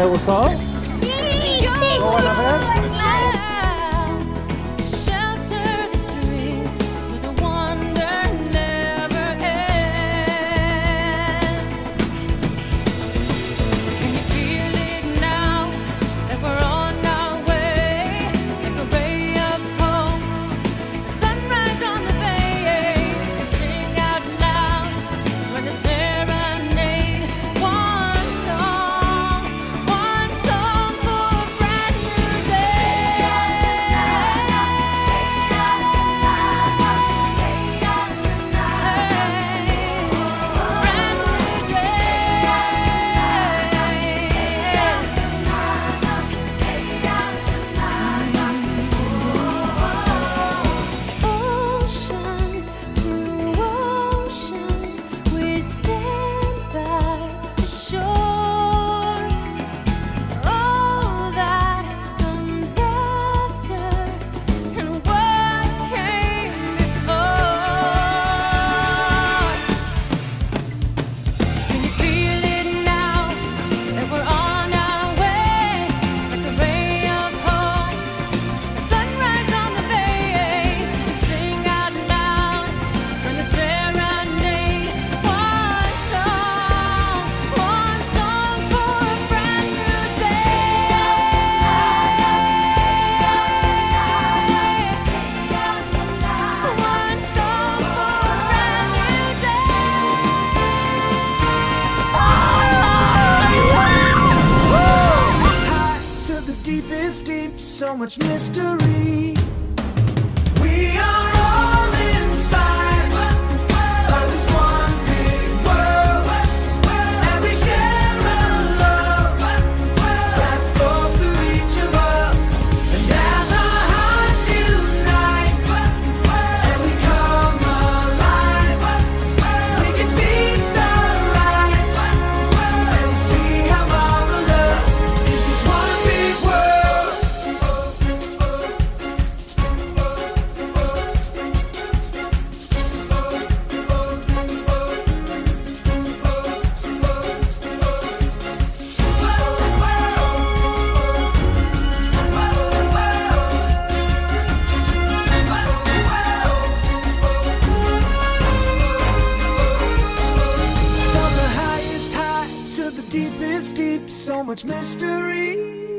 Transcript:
배고서 so much mystery. Much mystery.